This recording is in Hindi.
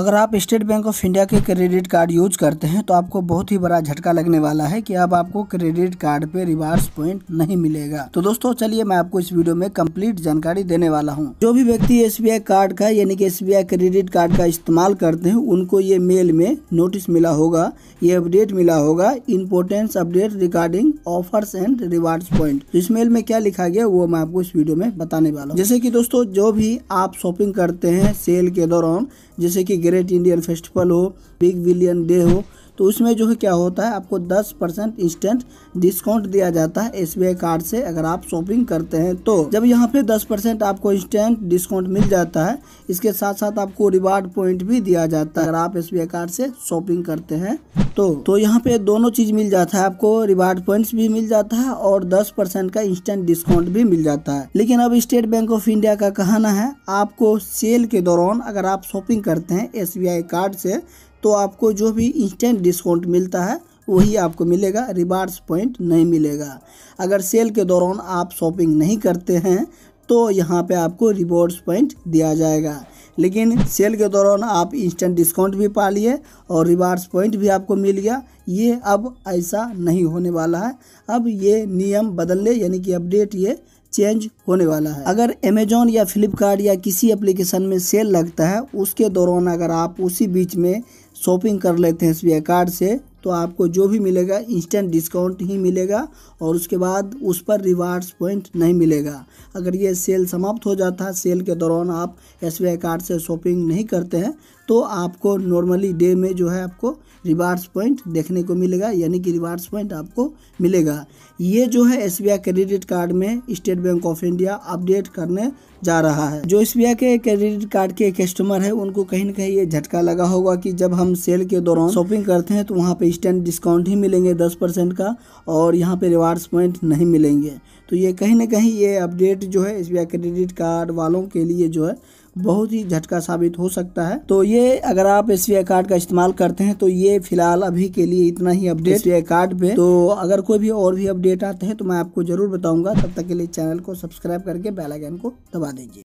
अगर आप स्टेट बैंक ऑफ़ इंडिया के क्रेडिट कार्ड यूज़ करते हैं तो आपको बहुत ही बड़ा झटका लगने वाला है कि अब आपको क्रेडिट कार्ड पे रिवार्ड्स पॉइंट नहीं मिलेगा। तो दोस्तों, चलिए मैं आपको इस वीडियो में कंप्लीट जानकारी देने वाला हूँ। जो भी व्यक्ति एसबीआई कार्ड का, यानी कि एस क्रेडिट कार्ड का इस्तेमाल करते हैं, उनको ये मेल में नोटिस मिला होगा, ये अपडेट मिला होगा, importance update regarding offers and reward point. इस मेल में क्या लिखा गया, वो मैं आपको इस वीडियो में बताने वाला हूँ। जैसे की दोस्तों, जो भी आप शॉपिंग करते हैं सेल के दौरान, जैसे कि ग्रेट इंडियन फेस्टिवल हो बिग विलियन डे हो तो उसमें जो है क्या होता है, आपको 10 परसेंट इंस्टेंट डिस्काउंट दिया जाता है एसबीआई कार्ड से अगर आप शॉपिंग करते हैं तो। जब यहाँ पे 10 परसेंट आपको इंस्टेंट डिस्काउंट मिल जाता है, इसके साथ साथ आपको रिवार्ड पॉइंट भी दिया जाता है अगर आप एसबीआई कार्ड से शॉपिंग करते हैं तो। तो यहाँ पे दोनों चीज़ मिल जाता है, आपको रिवार्ड पॉइंट्स भी मिल जाता है और 10 परसेंट का इंस्टेंट डिस्काउंट भी मिल जाता है। लेकिन अब स्टेट बैंक ऑफ़ इंडिया का कहना है, आपको सेल के दौरान अगर आप शॉपिंग करते हैं एसबीआई कार्ड से तो आपको जो भी इंस्टेंट डिस्काउंट मिलता है, वही आपको मिलेगा रिवार्ड्स पॉइंट नहीं मिलेगा। अगर सेल के दौरान आप शॉपिंग नहीं करते हैं तो यहाँ पे आपको रिवॉर्ड्स पॉइंट दिया जाएगा। लेकिन सेल के दौरान आप इंस्टेंट डिस्काउंट भी पा लिए और रिवार्ड्स पॉइंट भी आपको मिल गया। ये अब ऐसा नहीं होने वाला है। अब ये नियम बदलने, यानी कि अपडेट ये चेंज होने वाला है। अगर अमेजोन या फ्लिपकार्ट या किसी एप्लीकेशन में सेल लगता है, उसके दौरान अगर आप उसी बीच में शॉपिंग कर लेते हैं एस बी आई कार्ड से तो आपको जो भी मिलेगा इंस्टेंट डिस्काउंट ही मिलेगा और उसके बाद उस पर रिवार्ड्स पॉइंट नहीं मिलेगा। अगर ये सेल समाप्त हो जाता है सेल के दौरान आप एस बी आई कार्ड से शॉपिंग नहीं करते हैं तो आपको नॉर्मली डे में जो है आपको रिवार्ड्स पॉइंट देखने को मिलेगा, यानी कि रिवार्ड्स पॉइंट आपको मिलेगा। ये जो है एसबीआई क्रेडिट कार्ड में State Bank of India update करने जा रहा है। जो एसबीआई के क्रेडिट कार्ड के कस्टमर है, उनको कहीं ना कहीं ये झटका लगा होगा कि जब हम सेल के दौरान शॉपिंग करते हैं तो वहाँ पे इंस्टेंट डिस्काउंट ही मिलेंगे दस परसेंट का और यहाँ पे रिवार्ड्स पॉइंट नहीं मिलेंगे। तो ये कहीं ना कहीं ये अपडेट जो है एस क्रेडिट कार्ड वालों के लिए जो है बहुत ही झटका साबित हो सकता है। तो ये अगर आप एस कार्ड का इस्तेमाल करते हैं तो ये फ़िलहाल अभी के लिए इतना ही अपडेट एस कार्ड पे। तो अगर कोई भी और भी अपडेट आते हैं तो मैं आपको ज़रूर बताऊँगा। तब तक के लिए चैनल को सब्सक्राइब करके बेल आइकन को दबा दीजिए।